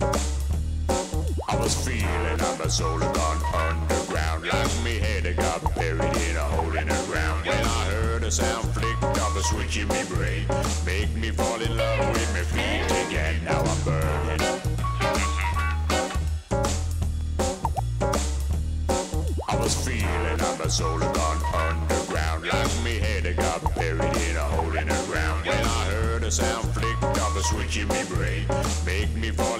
I was feeling on my soul had gone underground. Like me head got buried in a hole in the ground. When I heard a sound flicked of a switch in me brain Make me fall in love with my feet again. Now I'm burning I was feeling on my soul had gone underground. Like me head got buried in a hole in the ground. When I heard a sound flicked of a switch in me brain Make me fall